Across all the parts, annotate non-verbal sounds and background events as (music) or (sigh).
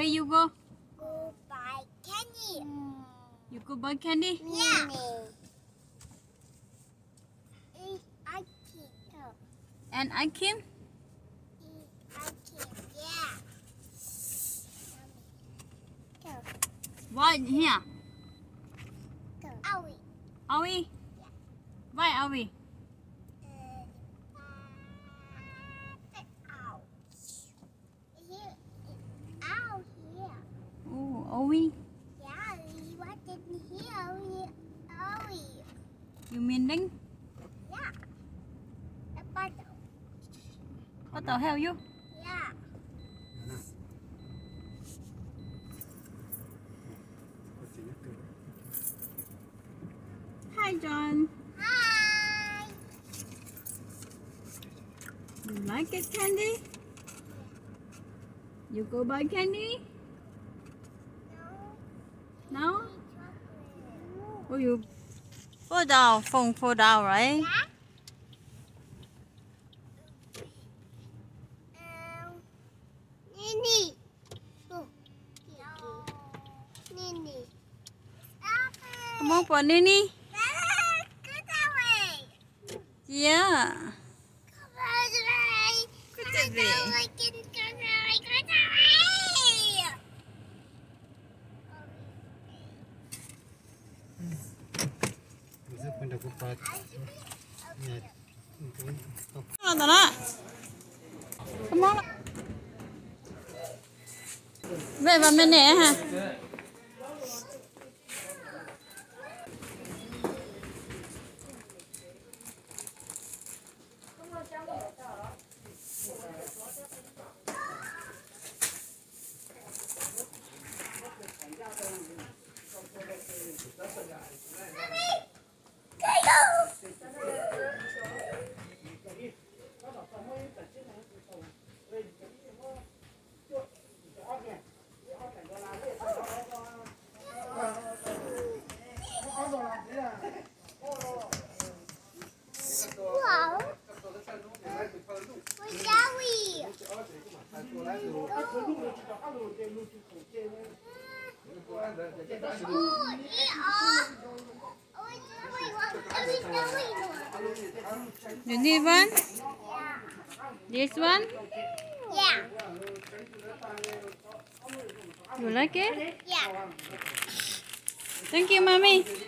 Where you go? Go buy candy. You go buy candy? Yeah. Eat ice cream. And I came? Eat ice cream. Yeah. What here? Go. Owie. Are we? Why are we? Ow. Here. Ow here. We? Yeah, we wanted here. We owie. You mean đánh? Yeah. The bottle. What the hell you? Yeah. Hi John. Hi. You like it candy? You go buy candy? No. Oh you fall down, phone fall down, right? Yeah. Come on for Nini. Go that way. Yeah. Go that way. Go that way. Go that way. Bisa pendapat ya mungkin stop Come on, Về vào bên này hả? This one? Yeah. You like it? Yeah. Thank you, mommy. Thank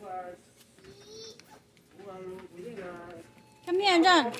you. 身份证。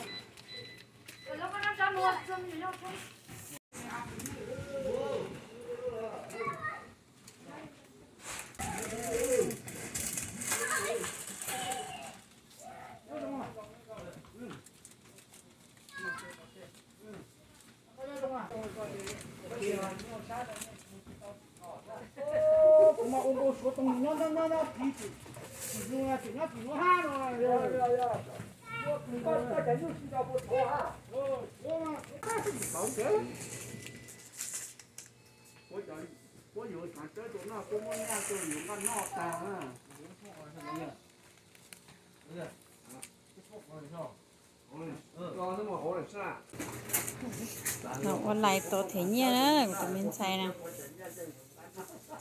，Nó online tổ thế nhiên đó, tụi mình xài nè.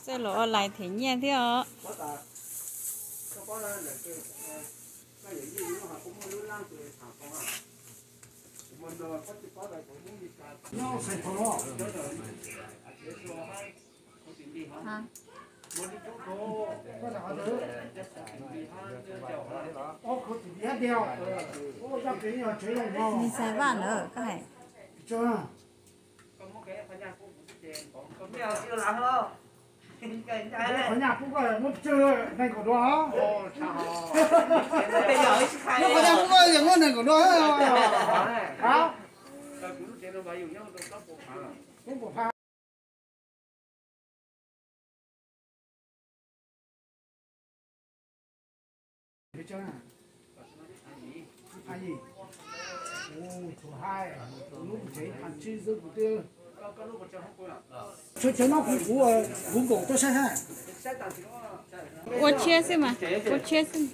Xe lộ online thế nhiên thế hả? 这帮人那个呃，那有业余的话，公公有两个厂房啊。我们的他就搞来公公的家，要生活了，晓得？别说还我顶地哈， Hả? 我的猪头，干啥子？ ở nhà cũng gọi một chơi này của đó nhưng mà nhà cũng gọi những con này của đó không cũng của pha biết chưa? À ai gì ô thứ hai. Lúc chế ăn chi dương của tiêu cho cho nó cũng cũng cũng cũng tôi sai ha 我切是吗？我切是。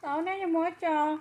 tối nay cho mới cho.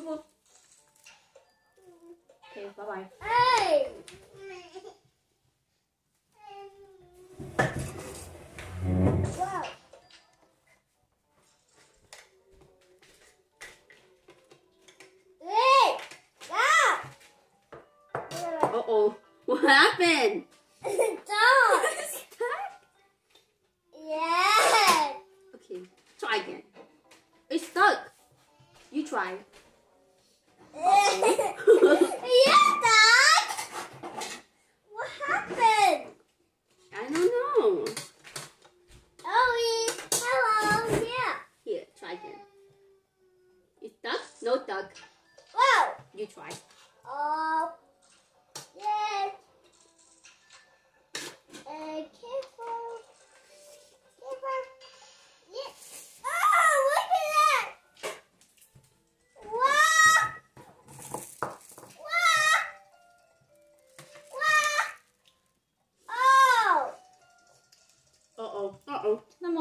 Bye bye. Okay, bye bye. Hey! Wow. Hey! Stop! Uh oh. What happened?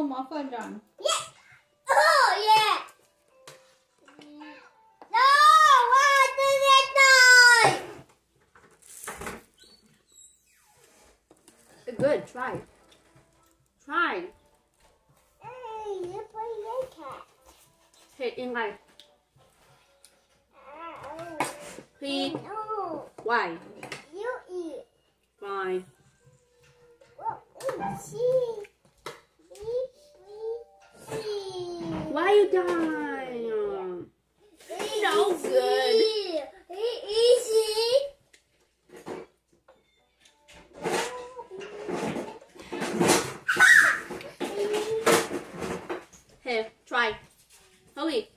Nó một mở phần Yeah. Oh, yeah. No, why did it die? Good. Try. Try. Hey, you play your cat. Hey, in like Oh, P no, Y. you eat. Fine. Well, ooh, see. See, see, see. Why you die? No good. Easy. Here, try. Oh, Hurry.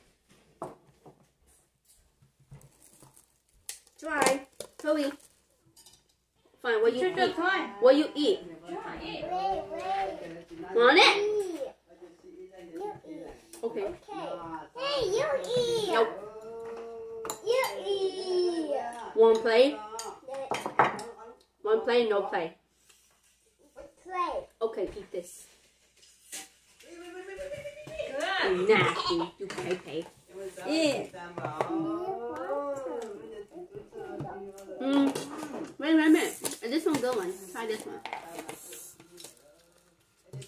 Try. Oh, Hurry. Fine. What you Chưa chưa eat? thôi What you eat? Wait, wait. Want it? You eat. Okay. Okay. Hey, you eat. Nope. You eat. One play. One play. No play. play. Okay. Eat this. Nasty. You pay pay. Yeah. Mm. Wait, wait a minute. This one's good one. Try this one.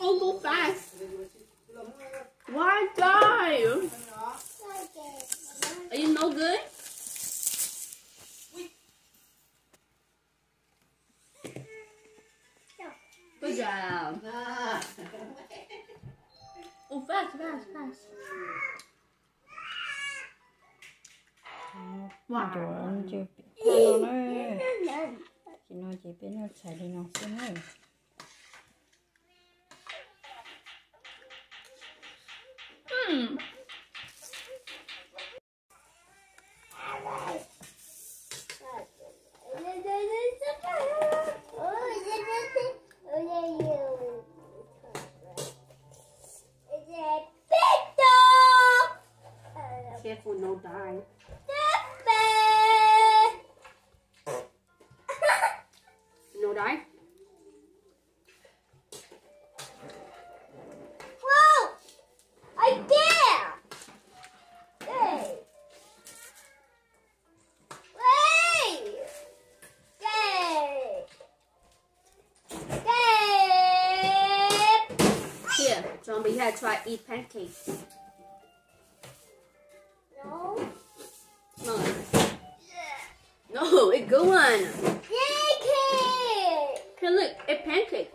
Oh, go fast. Why die? Are you no good? Good job. (laughs) Ah. Pass, pass, pass. Wow. Jangan jepi. Kalau ni, jangan jepi nak cari nasi ni. Here, zombie here, try eat pancakes. No. No. Yeah. No, it's good one. Yay, Here, look, a pancake.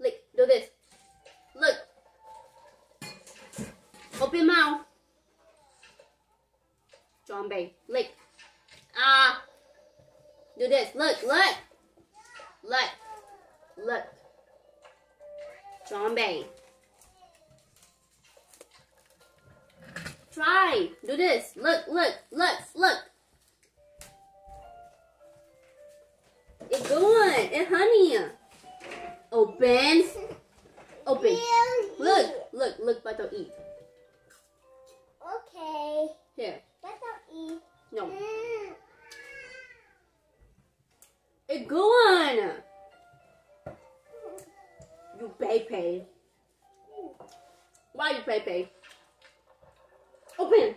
Look, do this. Look. Open mouth. Zombie, lick. Ah. Do this. Look, look. Look. Look. Zombie. Try. Do this. Look, look, look, look. It's going. It's honey. Open. Open. Look, look, look, but don't eat. Okay. Here. Don't eat? No. It's going. You baby. Why you baby? Open.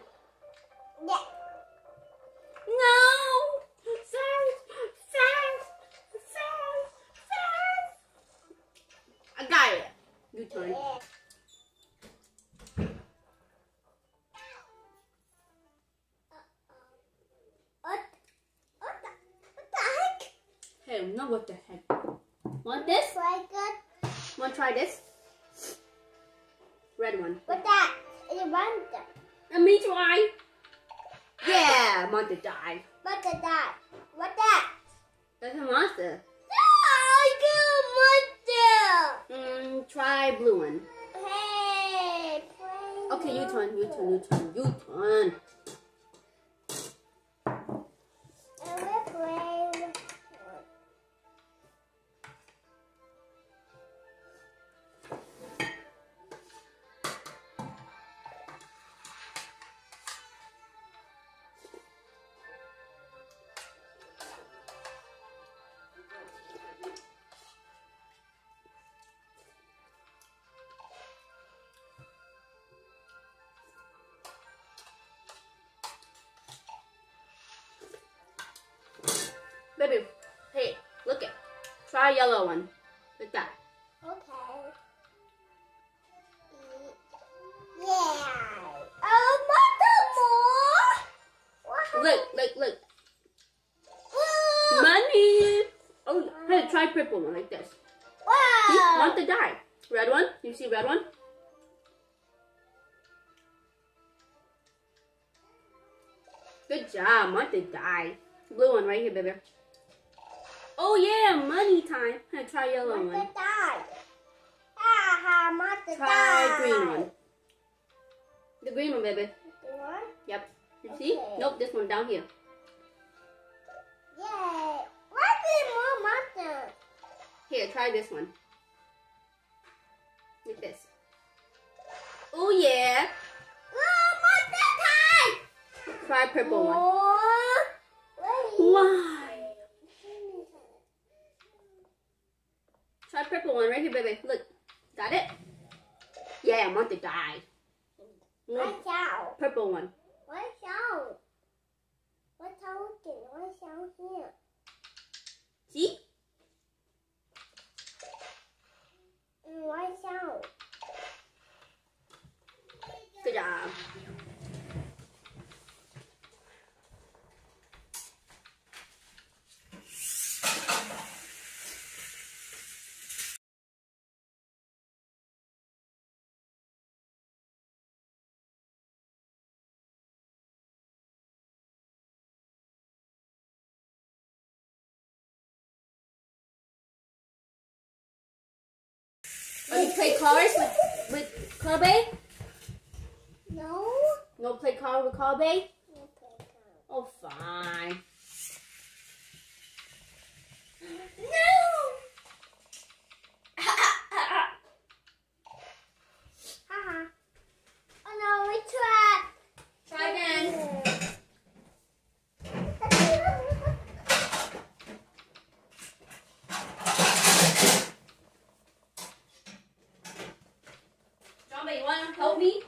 Baby, hey, look it. Try yellow one. Like that. Okay. Yeah. Oh, mother more. Look, look, look. Ooh. Money. Oh, hey, try purple one like this. Wow. See, want monster die. Red one. You see red one? Good job, monster die. Blue one right here, baby. Oh yeah, money time. Hey, try yellow Mother one. died. Ah, Try died. green one. The green one, baby. The one? Yep. You see? Nope, this one down here. Yeah. Why is more mother? Here, try this one. Like this. Oh yeah. Oh, mother died. Try purple one. More. Try purple one right here, baby. Look. Got it? Yeah, I want to die. Watch out. Purple one. Watch out. Watch out. Watch out here. See? Watch out. Good job. Are you play cars with, with Kobe. No. No play car with Kobe. No play car. Oh, fine. No! (laughs) oh no, we try. You Wanna help me?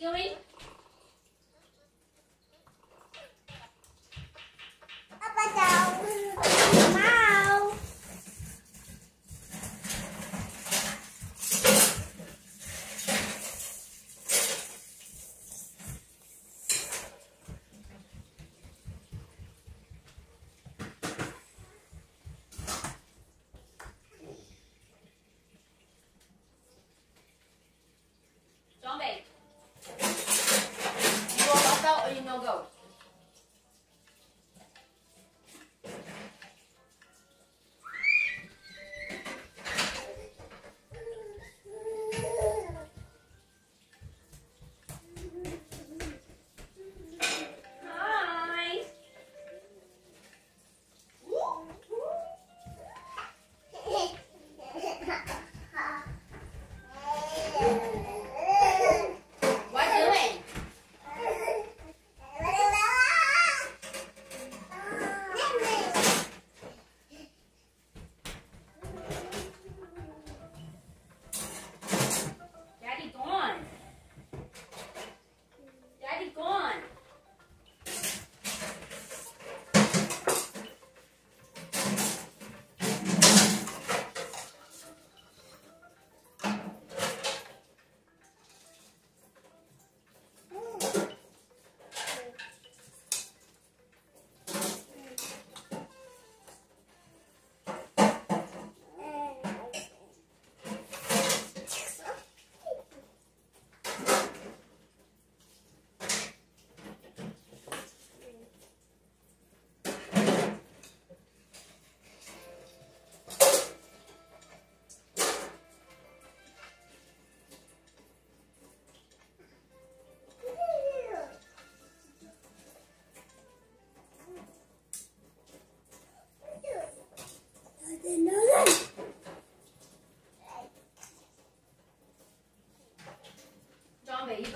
¿Sí lo ven?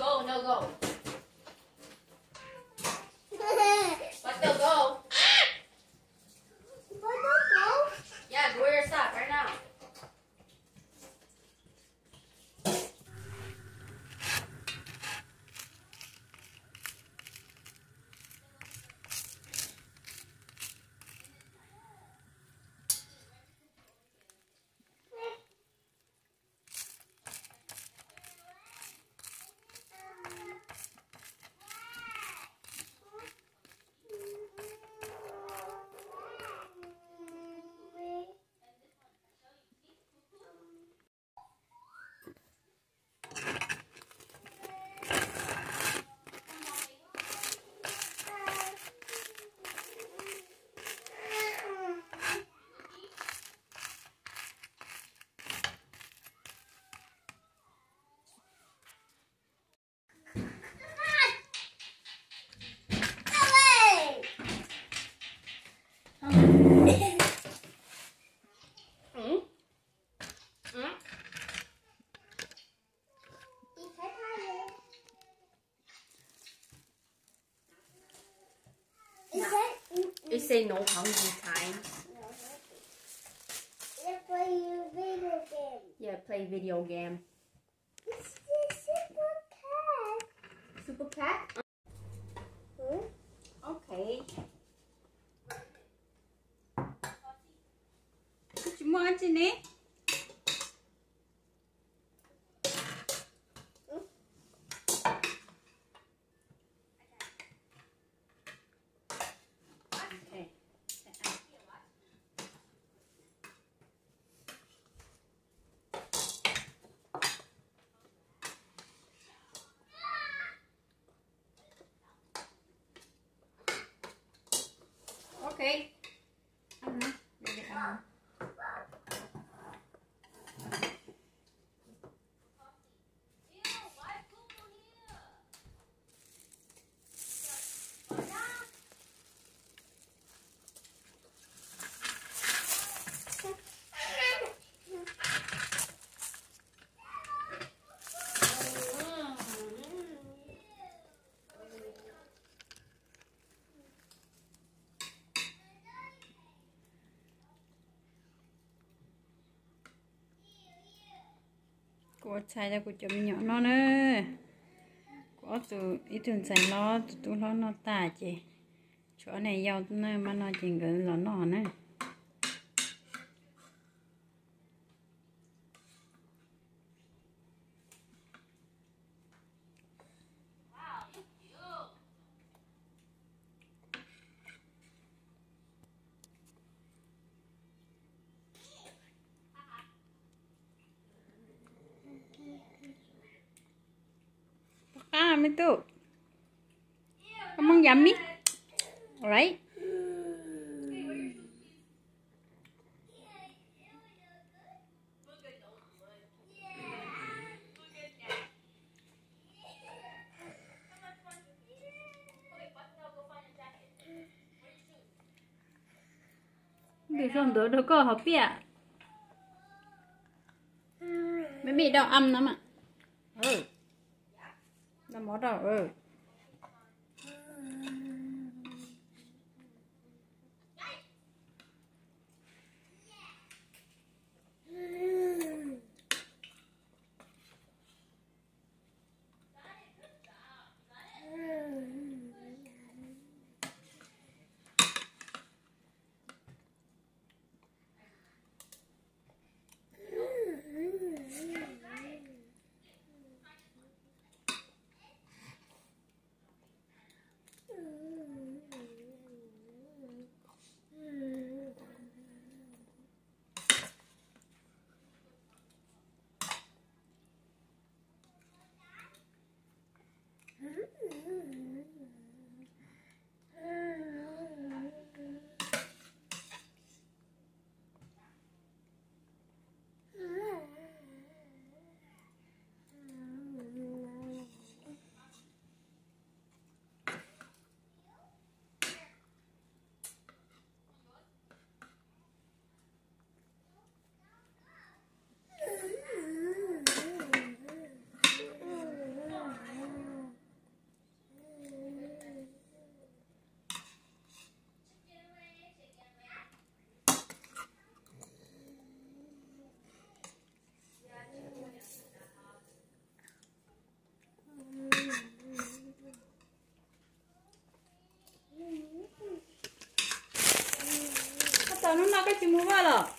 go, no go. They say no hungry time. Yeah, play video game. Super cat. Super cat? Hmm? Okay. What you want in it? Okay. Của chai ra của chấm nhỏ nó nữa có tụ ít thường xài nó tụ nó nó tả chị. Chỗ này giàu nơi mà nó chỉ gần là nó nữa bị rồng đỡ đỡ cơ hợp bịa mấy bị đau âm lắm ạ. Ừ. Là mó đau ừ. Mm-hmm. 听明白了。